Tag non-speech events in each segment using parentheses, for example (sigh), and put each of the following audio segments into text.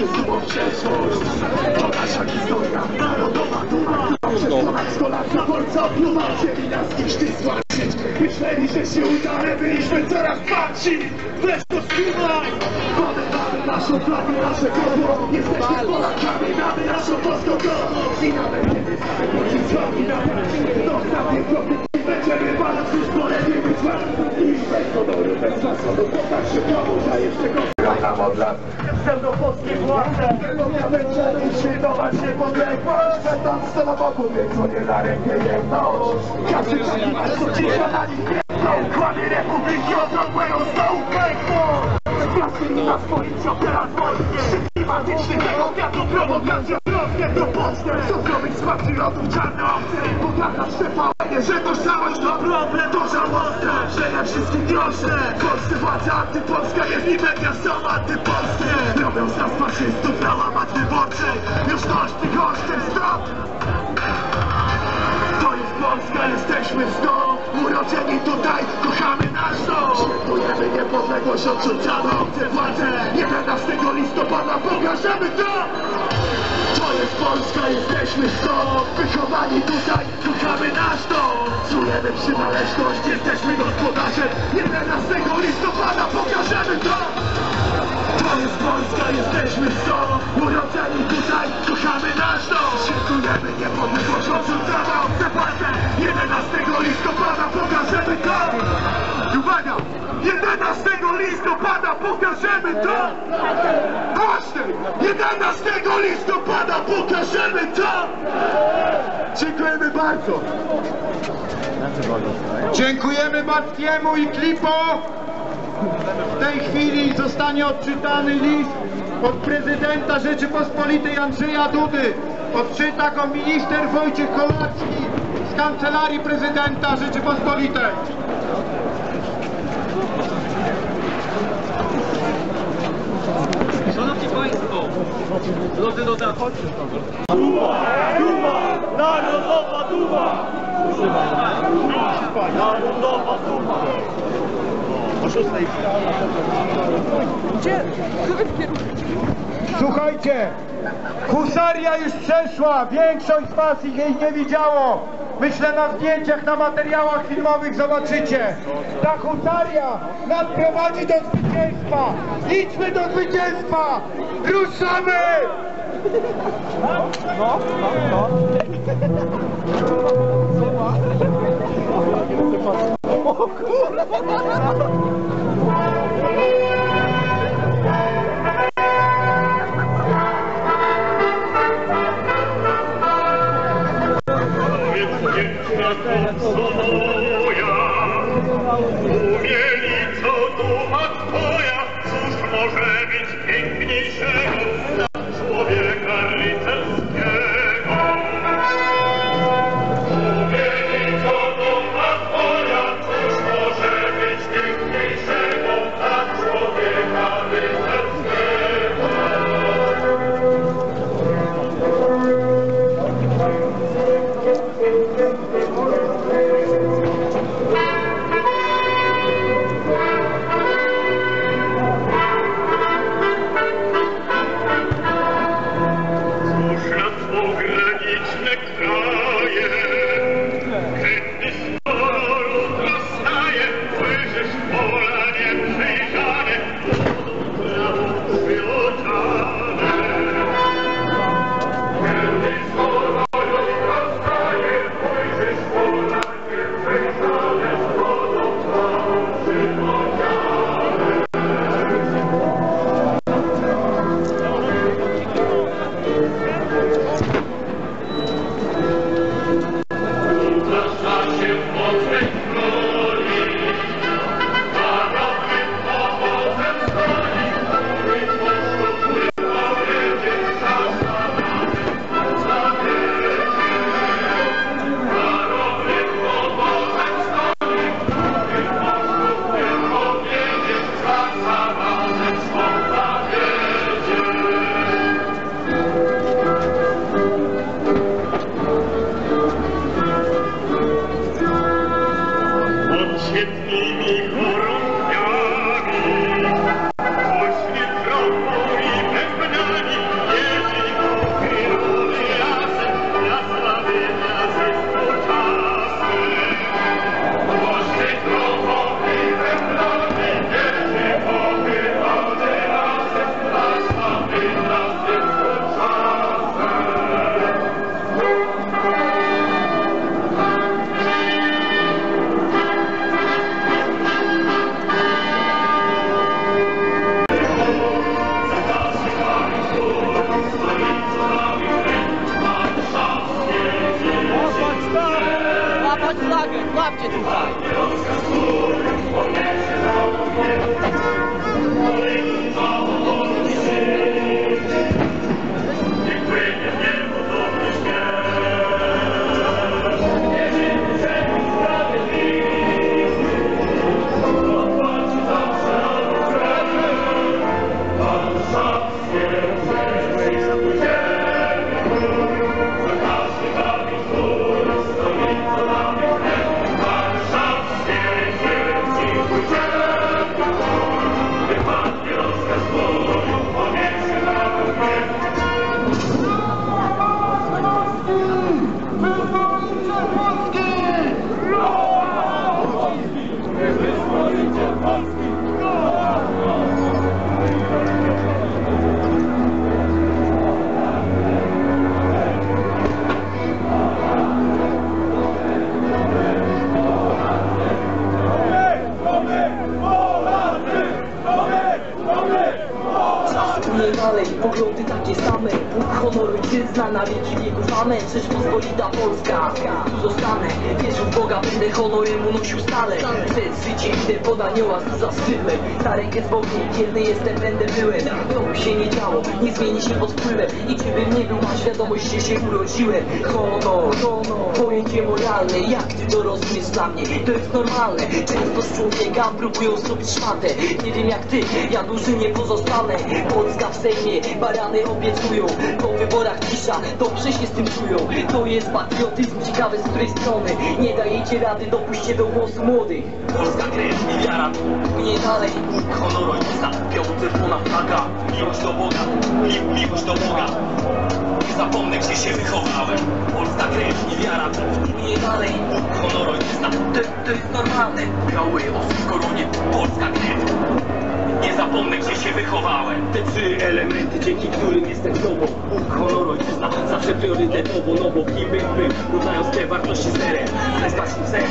w przeszłość To nasza historia, narodowa duma Przez ponad 100 lat pluma Chcieli nas dziś od odłego stołu pękną Zgasnij nas policją, teraz wojnie. Klimatyczny tego wiatru, prowokacja Wrotnie to Polskę Cukrowych z patriotów, czarne owce Pokazać TVN, że tożsamość to problem To żałosne, że na wszystkich grosze Polscy władze antypolska jest i media są antypolskie. Robią z nas faszystów na łamach wyborczej Już dość tych oszczędz, stop! To jest Polska, jesteśmy stąd Urodzeni tutaj, kochamy nasz dom. Świętujemy niepodległość, odrzucamy obce władze. 11 listopada pokażemy to. To jest Polska, jesteśmy stąd Wychowani tutaj, kochamy nasz dom. Czujemy przynależność, jesteśmy gospodarzem. 11 listopada pokażemy to jest Polska, jesteśmy stąd Urodzeni tutaj, kochamy nasz dom Świętujemy niepodległość, odrzucamy obce władze 11 listopada pokażemy to I uwaga! 11 listopada pokażemy to Właśnie! 11 listopada pokażemy to Dziękujemy bardzo! Dziękujemy Batkiemu i Klipo. W tej chwili zostanie odczytany list od prezydenta Rzeczypospolitej Andrzeja Dudy. Odczyta go minister Wojciech Kolarski z Kancelarii Prezydenta Rzeczypospolitej. Szanowni Państwo, drodzy rodacy, Narodowa Duma! Narodowa Duma! Słuchajcie, husaria już przeszła, większość z was ich jej nie widziało. Myślę na zdjęciach, na materiałach filmowych zobaczycie. Ta hutaria nas prowadzi do zwycięstwa. Idźmy do zwycięstwa. Ruszamy! (laughs) その Tu zostanę. Boga, będę honorem unosił stale. Chcę życie, idę pod anioła za skrzydłem rękę z Bogiem, kiedy jestem, będę byłem. To się nie działo, nie zmieni się pod wpływem. I czy nie był, mam świadomość, że się urodziłem. Honor, honor, pojęcie moralne Jak ty to rozumiesz dla mnie, to jest normalne Często z człowieka próbują zrobić szmatę. Nie wiem jak ty, ja duży nie pozostanę. Polska w Sejmie, barany obiecują. Po wyborach cisza, dobrze się z tym czują. To jest patriotyzm, ciekawe z której strony. Nie dajecie rady, dopuśćcie do głosu młodych. Polska krew i wiara, nie dalej. Bóg, honor, ojczyzna, biało-czerwona flaga Miłość do Boga, mi miłość do Boga Nie zapomnę, gdzie się wychowałem. Polska krew i wiara, płynie dalej. Honor ojczyzna, to, to jest normalne Biały osób w koronie, Polska krew nie zapomnę, gdzie się wychowałem. Te trzy elementy, dzięki którym jestem sobą. Bóg, honor, ojczyzna, zawsze priorytetowo No bo kim bym był, te wartości zerem Zespać ser,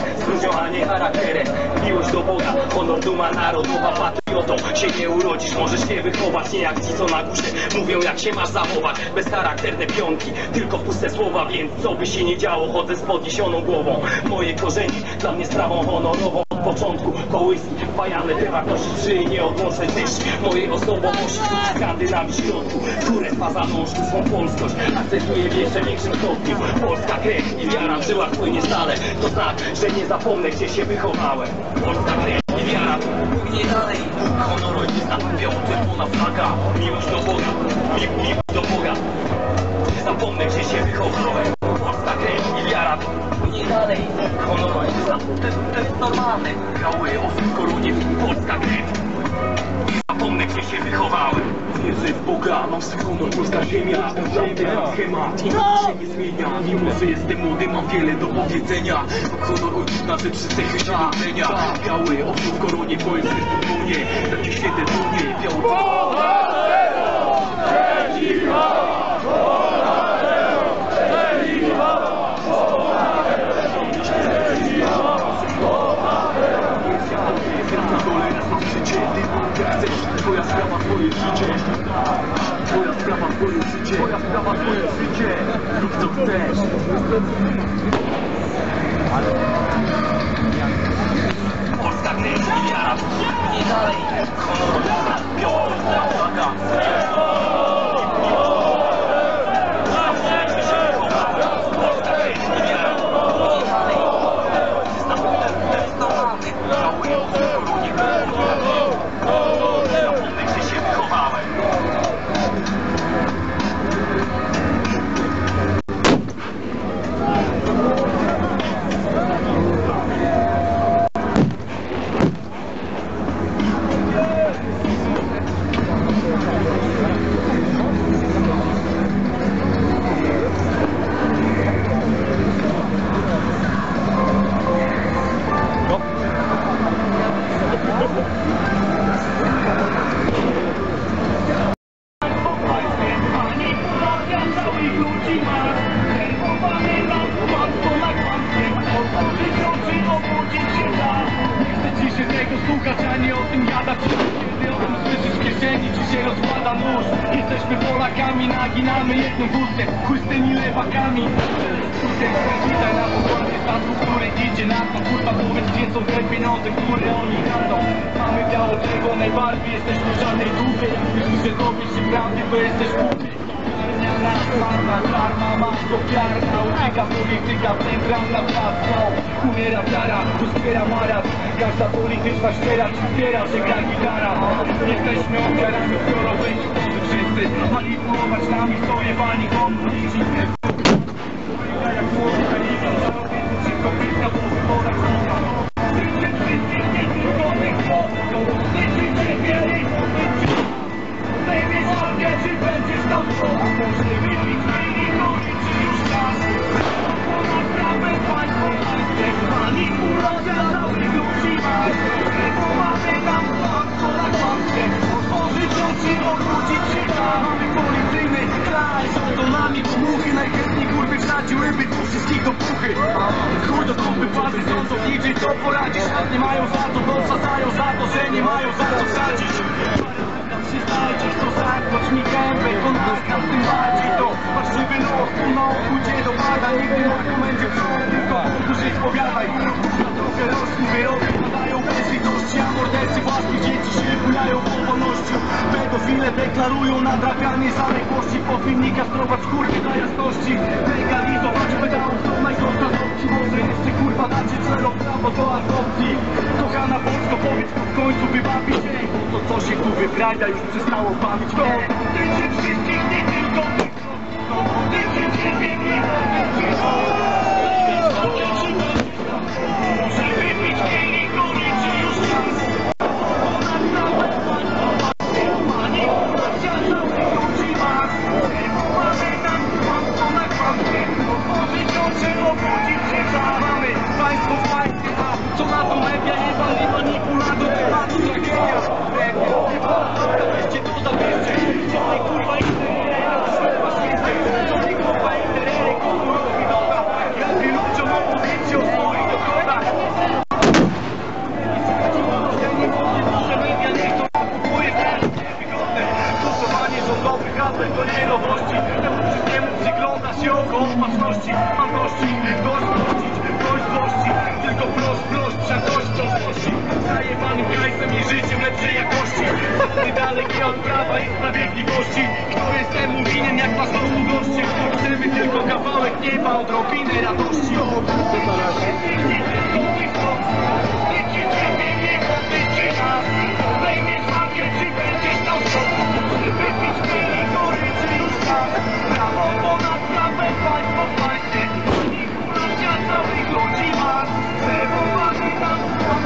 z a nie charakterem. Miłość do Boga, honor, duma narodowa Patriotą się nie urodzisz, możesz nie wychować Nie jak ci, co na górze mówią, jak się masz zachować. Bezcharakterne pionki, tylko puste słowa Więc co by się nie działo, chodzę z podniesioną głową. Moje korzenie dla mnie sprawą honorową początku kołyski Wajane te wartości trzy nieodłączne treści Mojej osobowości. Skandynawii środku Kurestwa za nążku swą polskość. Akcentuję w jeszcze większym stopniu Polska krew i wiara w żyłach płynie stale. To znak, że nie zapomnę gdzie się wychowałem. Polska krew i wiara płynie dalej. Honor ojczyzna, biało-czerwona flaga. Miłość do Boga, mi, miłość do Boga. Nie zapomnę gdzie się wychowałem. Polska krew i płynie dalej to jest normalne Biały w koronie, Polska krew nie zapomnę, gdzie się wychowałem Wierzę w Boga, mam honor, polska ziemia Tamten schemat nic się nie zmienia Mimo, że jestem młody, mam wiele do powiedzenia Honor ojczyzna, te trzy cechy się docenia Biały osób w koronie, bo jest dumnie święte dumnie, biało życie Twoja sprawa, twoje życie Twoja sprawa, twoje życie Rób co chcesz Polska krew i wiara Nie dalej Honor, biorę Choroby, choroby wszyscy. Manipulować nami są jebani komuniści opatrzności Mam dości, dość prosić, dość złości Tylko proś, proś, przekościowości Zajebanym hajsem i życiem lepszej jakości. My dalekie od prawa i sprawiedliwości. Kto jest temu winien jak was mało goście Chcemy tylko kawałek nieba, odrobinę radości. Prawo Thank you.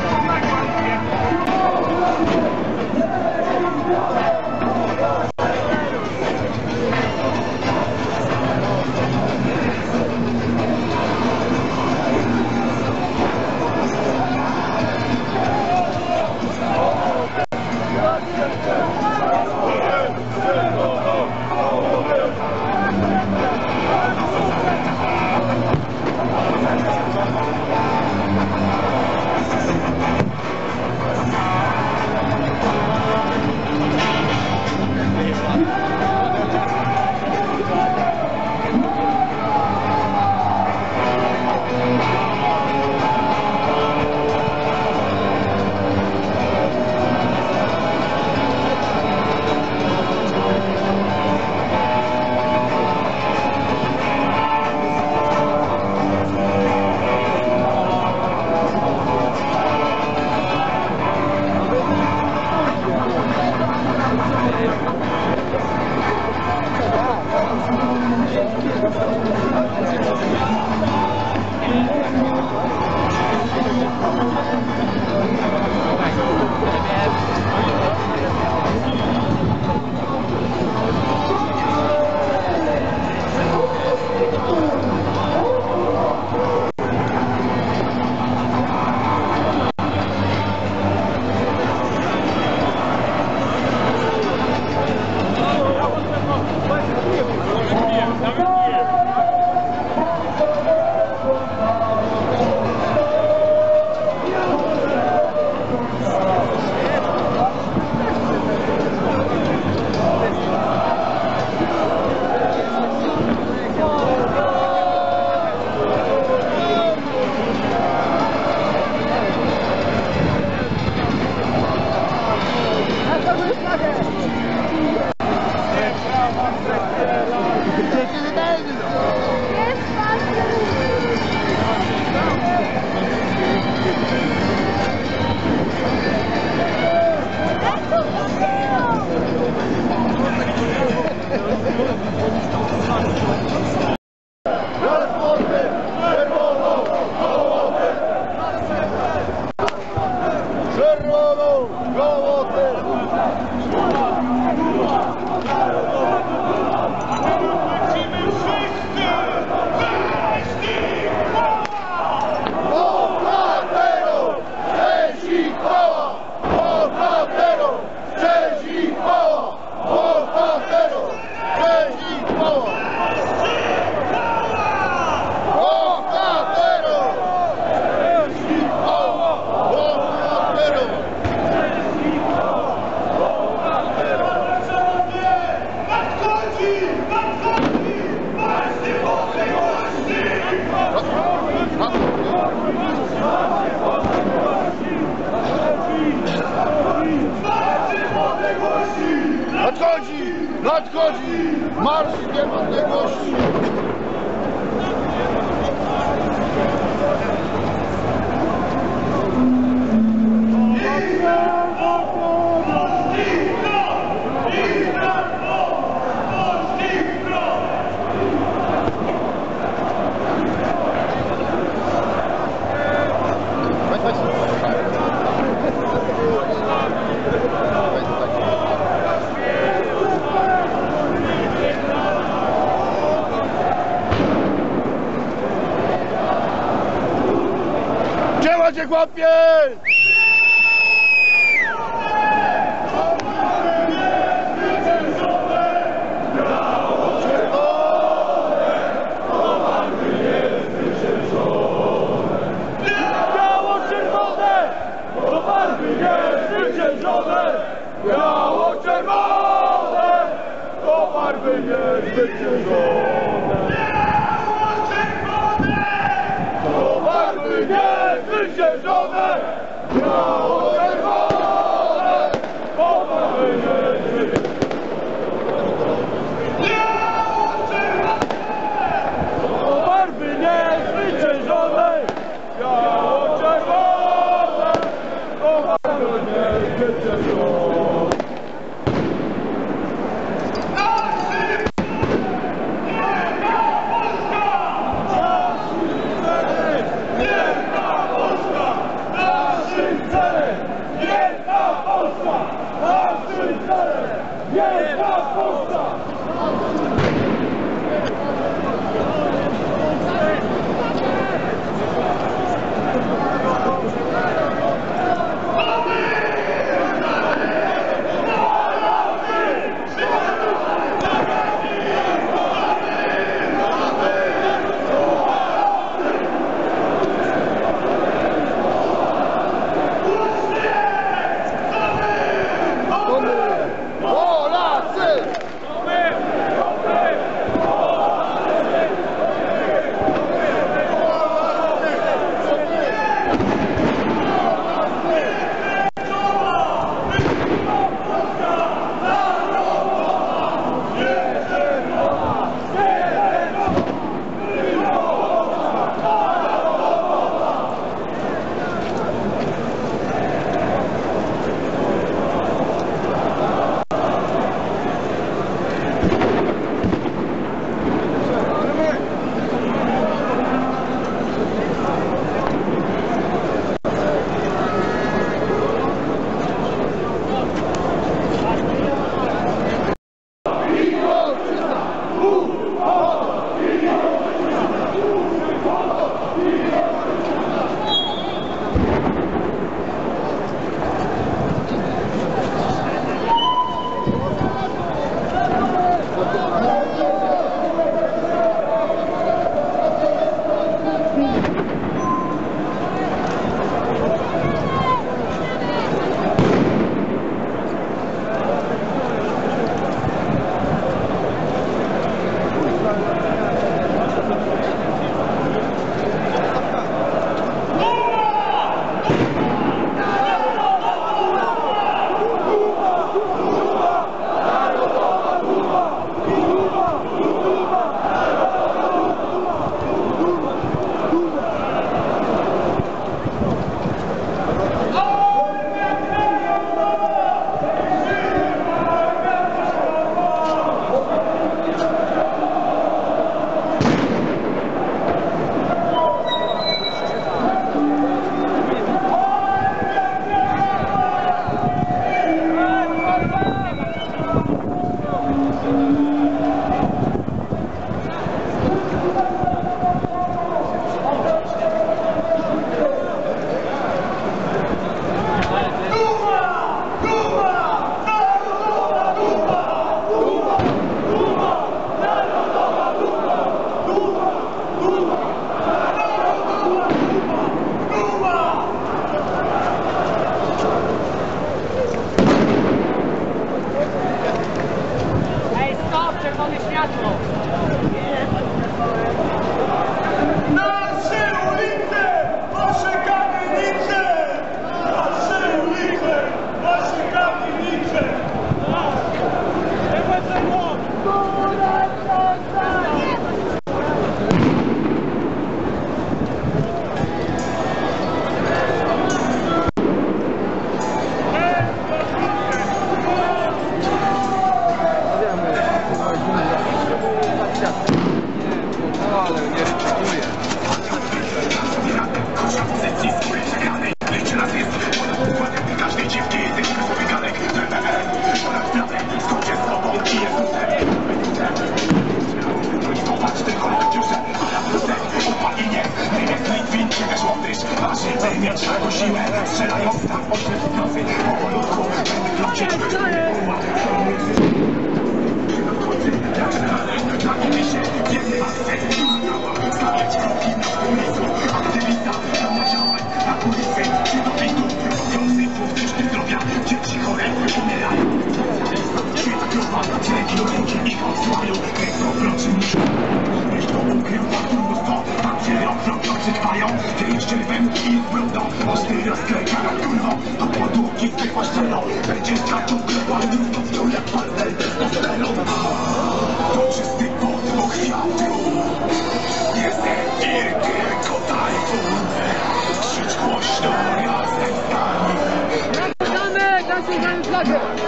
Second.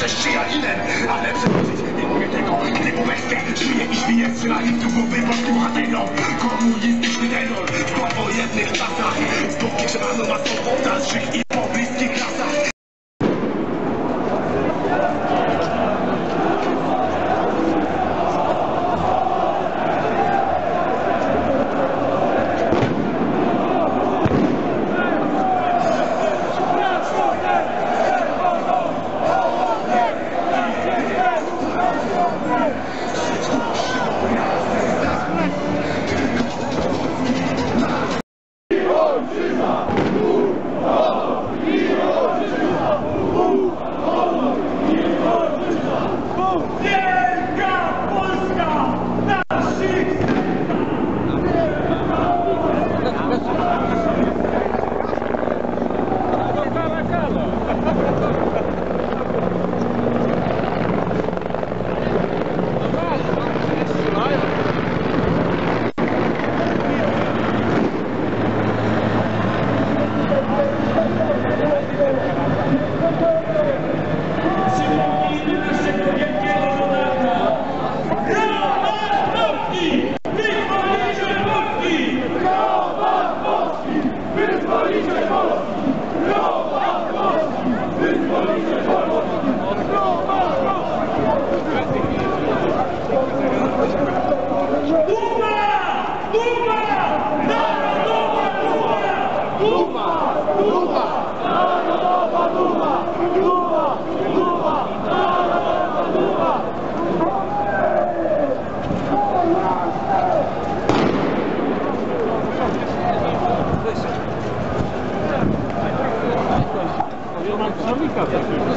chrześcijaninem Ale przeprosić nie mówię tego, gdy po bestie Żyje i świnie strzelanie do głowy polskim bohaterom. Komunistyczny terror w powojennych czasach. Zbóg kieszewano masowo dalszych i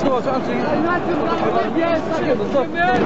Zobacz, Andrzej. Na tym jest takie,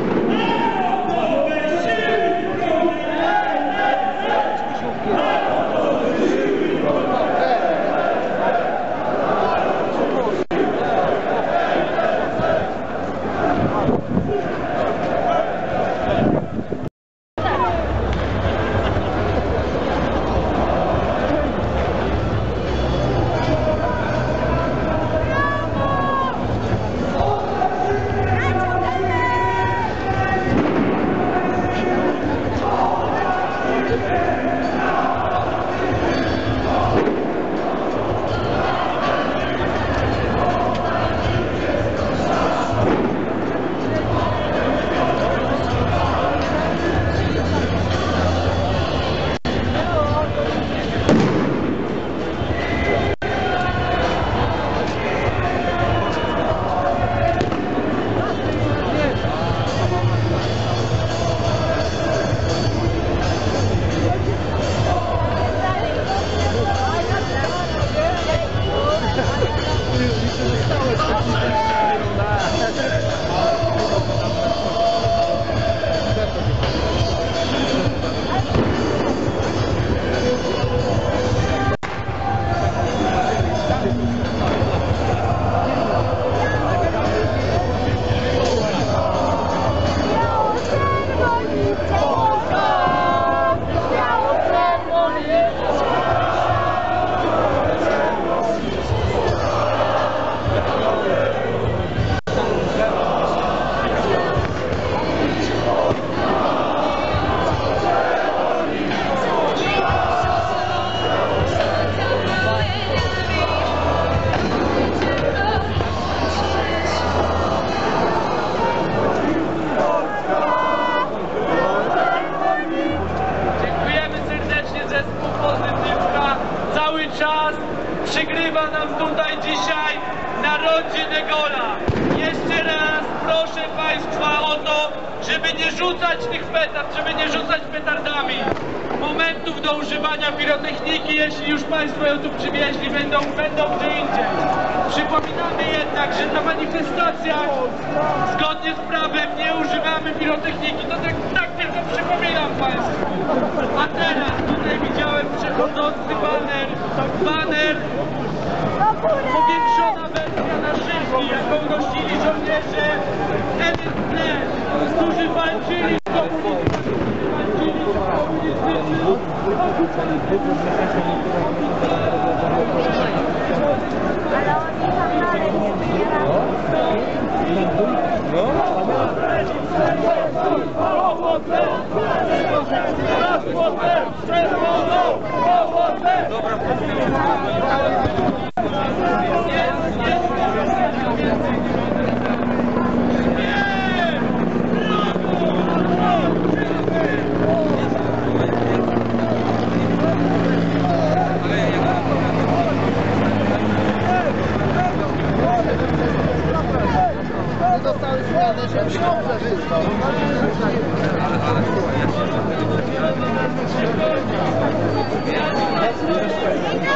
Thank you.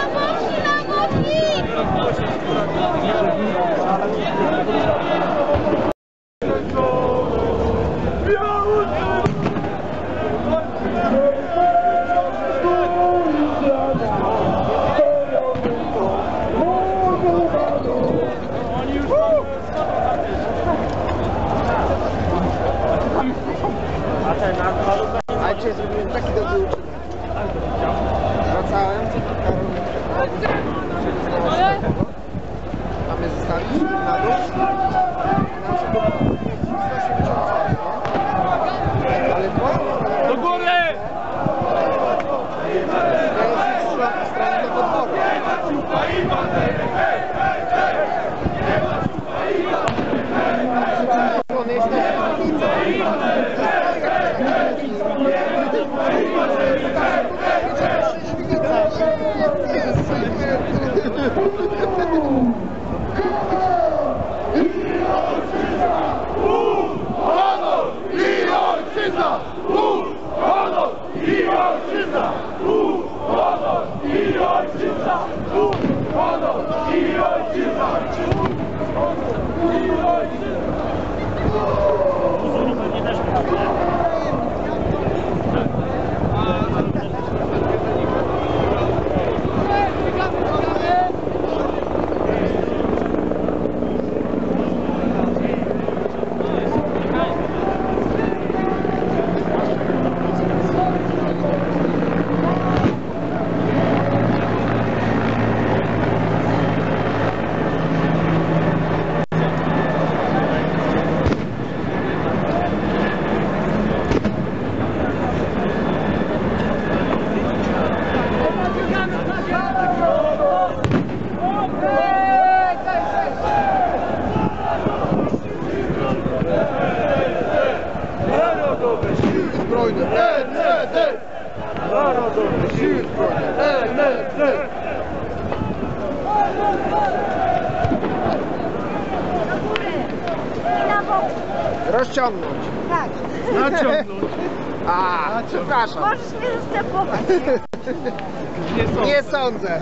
Nie sądzę. Nie sądzę.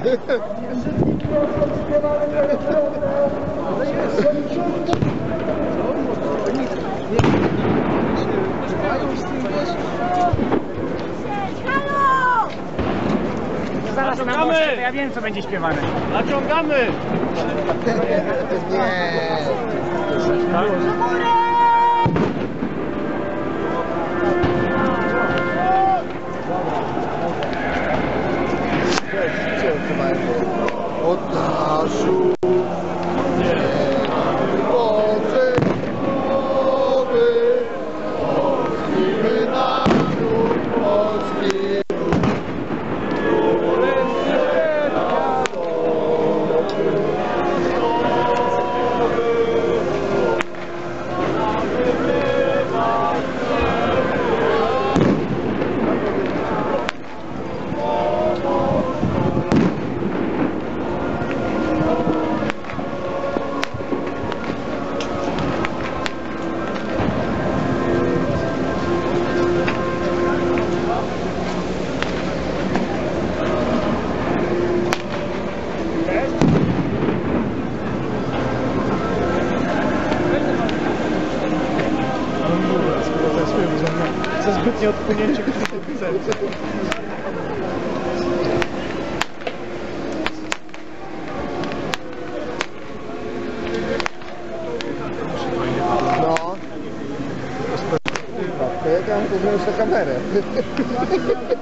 Zaraz na głośno, ja wiem co będzie śpiewane. Naciągamy! Nie. Pai, o Thank you.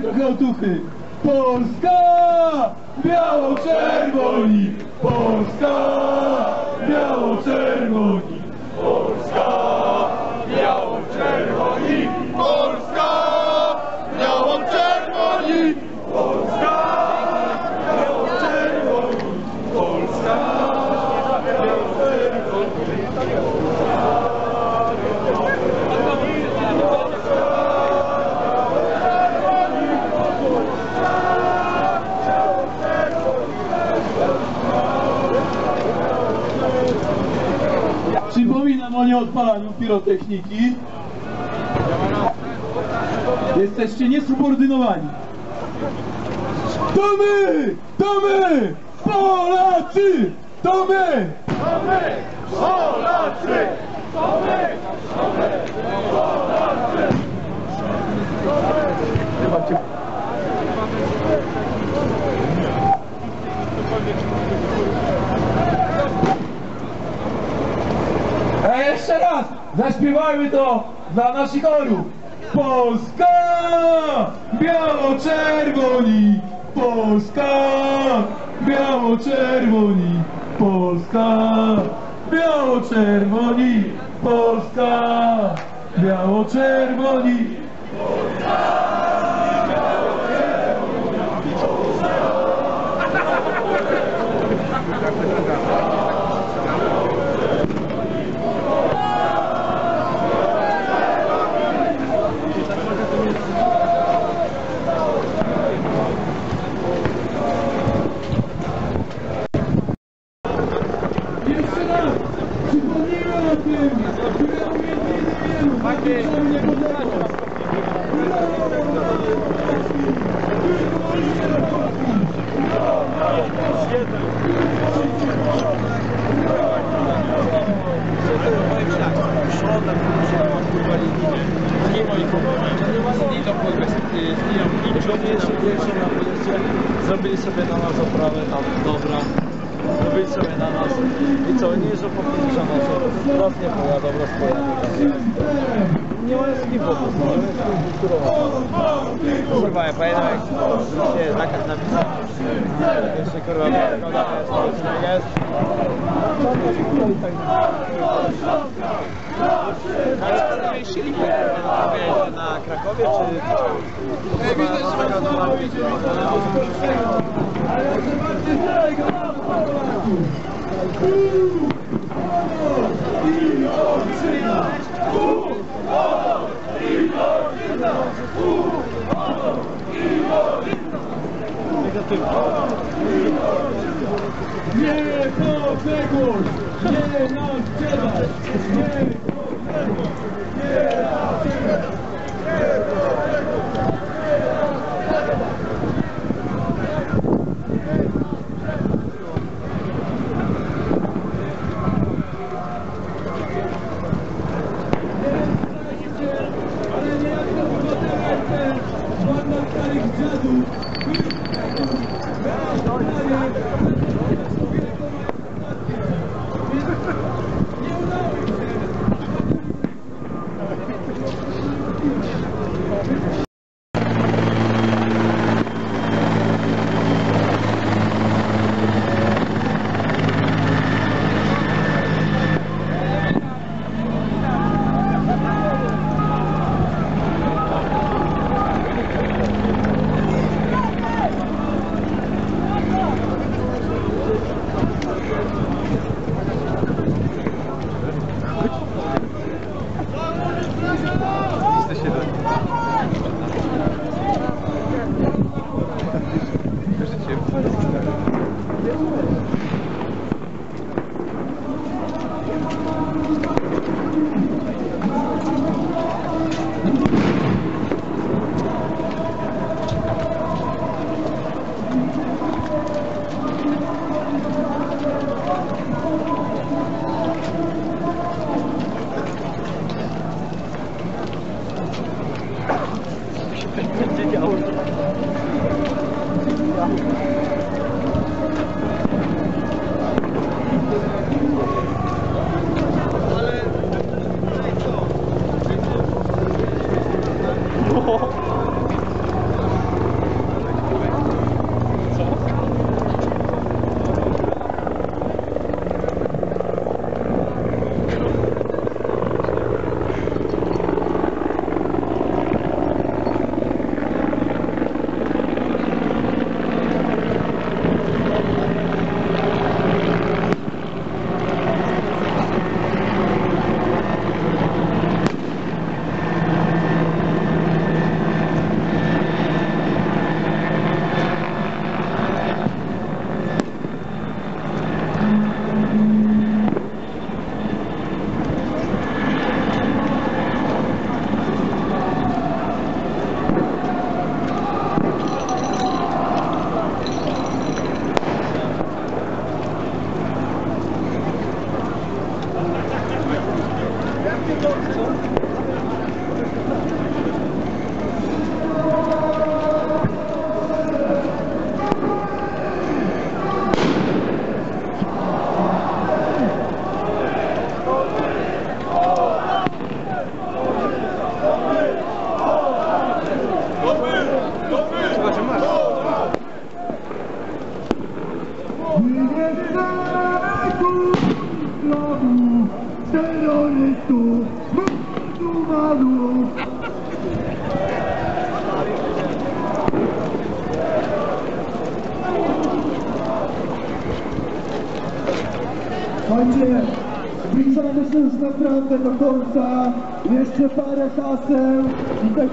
canto, Fê. A jeszcze raz! Zaśpiewajmy to dla naszych orów! Polska! Biało-czerwoni! Polska! Biało-czerwoni! Polska! Biało-czerwoni! Polska! Biało-czerwoni! Jeszcze raz! Przypomnijmy o tym, któremu między innymi walczył niepodległość. Zrobili sobie na nas oprawę tam, dobra. Zrobili sobie na nas. I co, nie jeżdżą po 50 osób. Raz nie pojadą, raz pojadą. Nie mają z kim po prostu, nie z kim kulturować. Kurwa, ja pamiętam jak się zakaz napisał. Jeszcze kurwa, wygląda, jest. Ale lipę na Krakowie, czy... Widzę, że Niepodległość! Nie nam sprzedać! Niepodległość!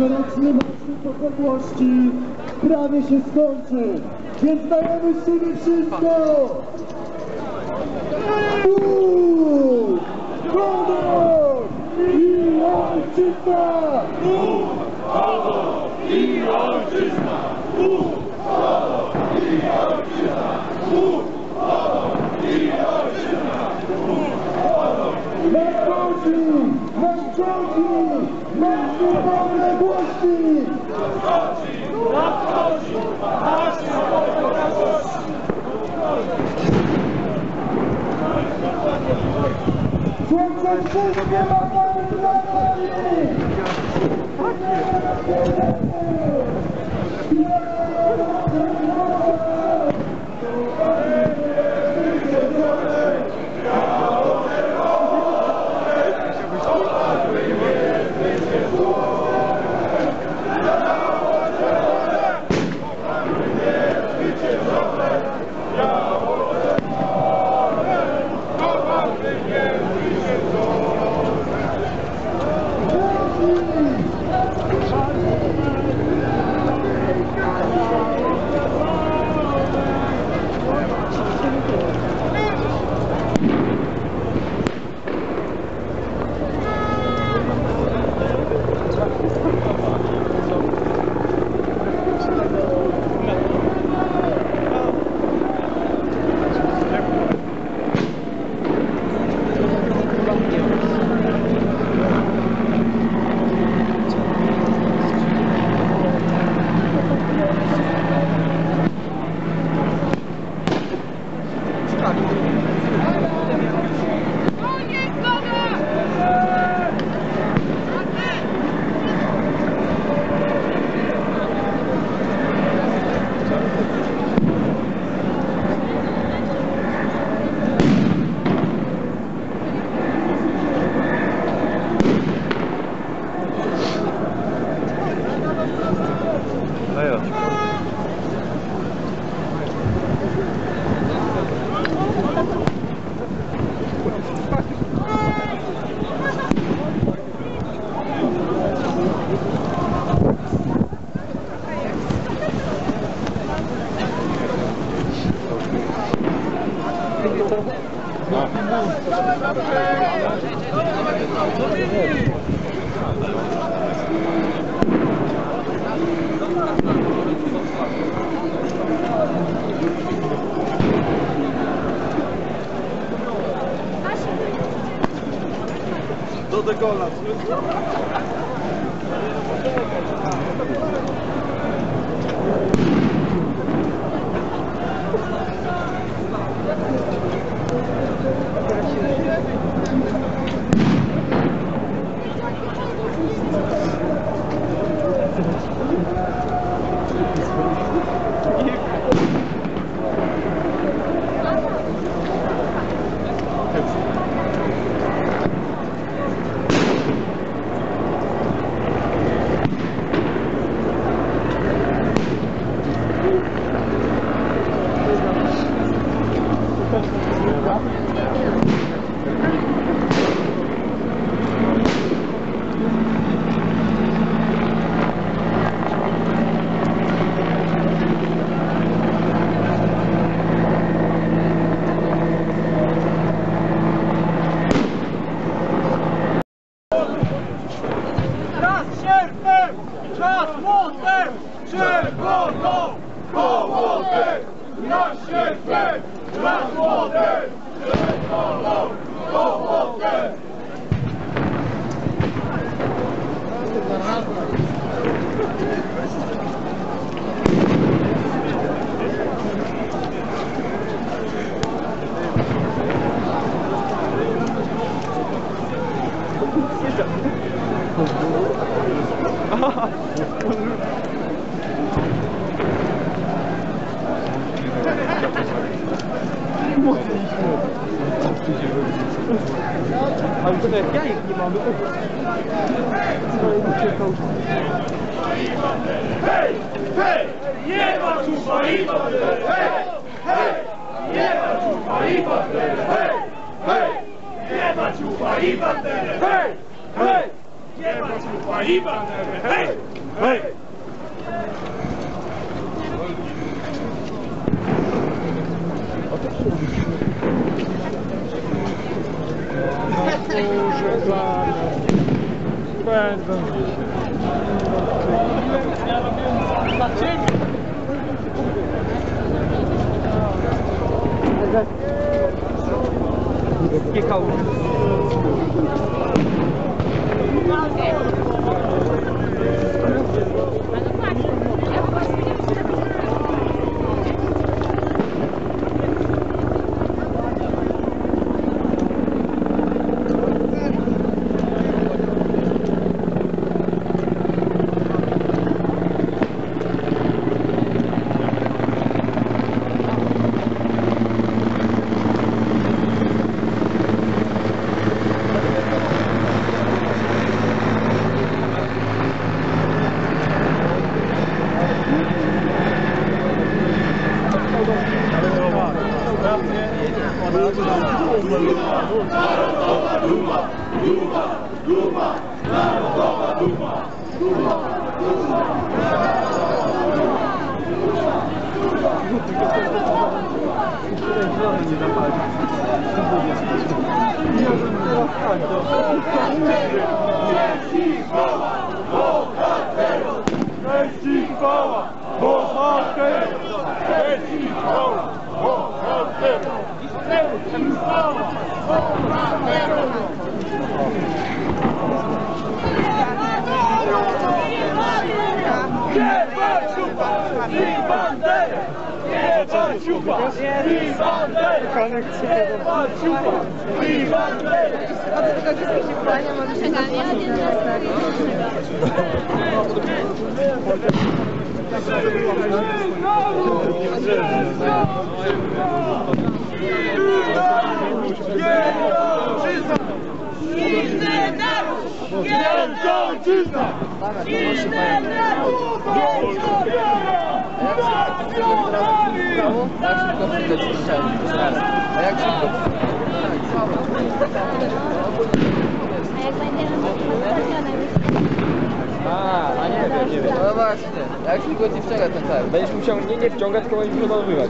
Tegoroczny Marsz Niepodległości prawie się skończy. Więc dajemy z siebie wszystko! Bóg! Honor! I ojczyzna! Nadchodzi! Nadchodzi! Marsz Niepodległości! Słońce wszystkie matały dla nami! Do degola. Hej! Hej! Hej! Hej! Nie ma czupa i bandery! Hej! Hej! Nie ma czupa i bandery! Hej! Hej! Nie ma czupa i bandery! Hej! Hej! Będą Jechał. A jak szybko A jak będziemy A, a nie wiem, nie wiem. No właśnie, jak szybko ci wciąga ten cel? Będziesz musiał nie, nie wciągać, tylko będziesz przeładowywać.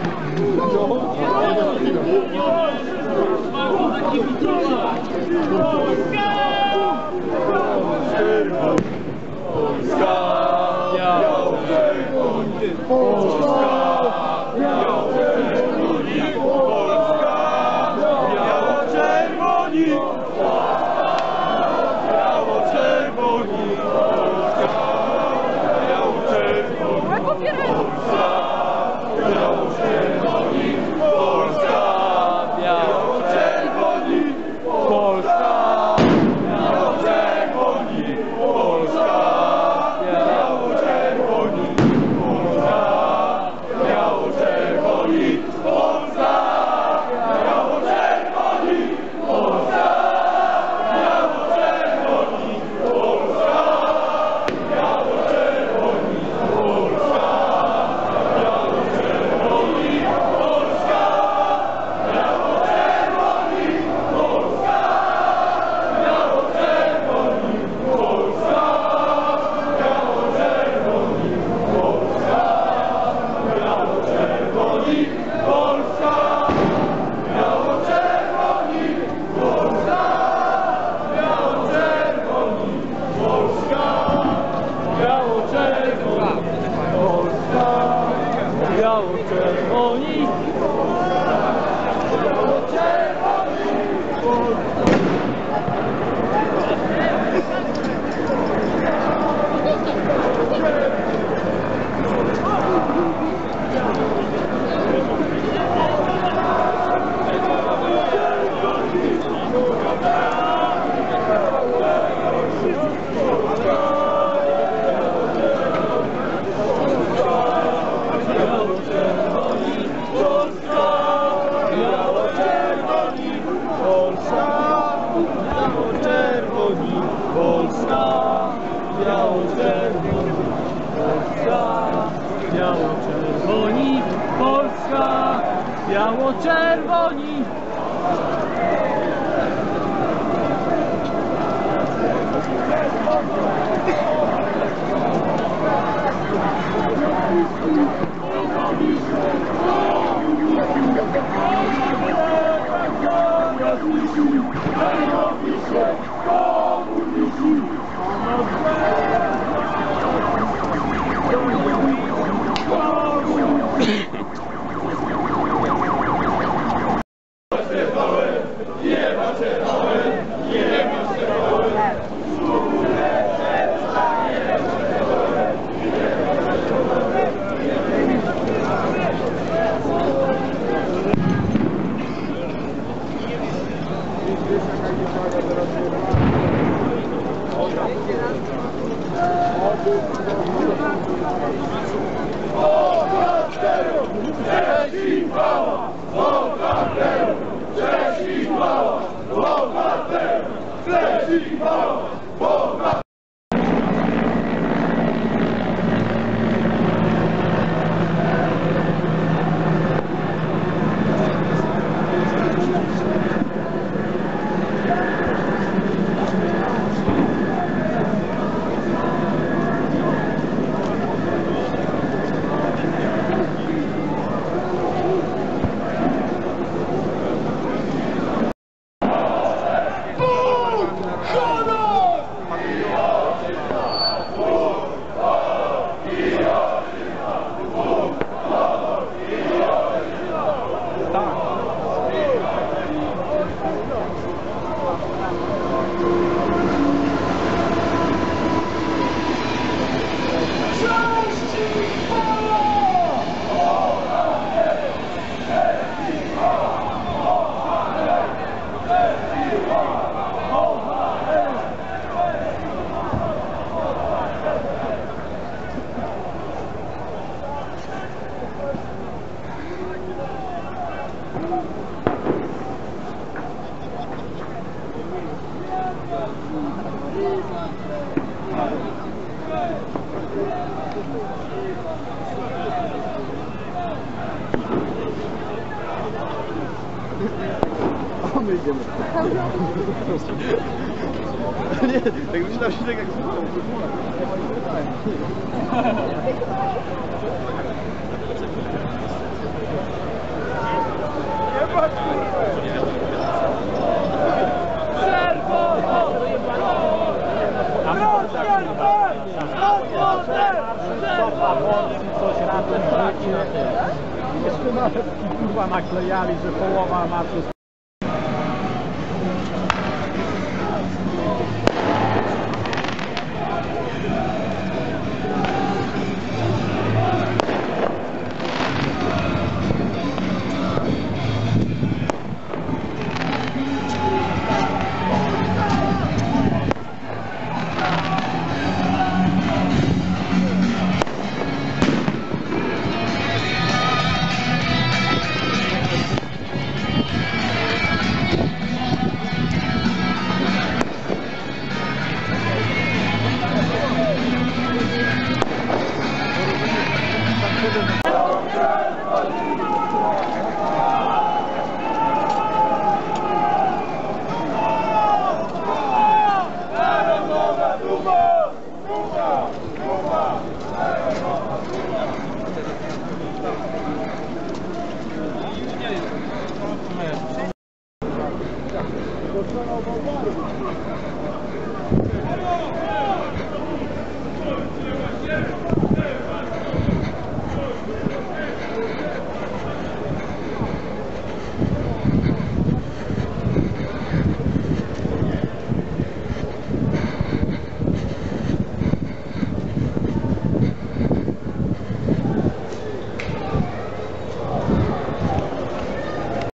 Polska! Białoruś! My idziemy. Nie, tak myślałem się tak jak słucham. Sofa, włosy, coś razem traci. Jeszcze nawet kurwa naklejali, że połowa ma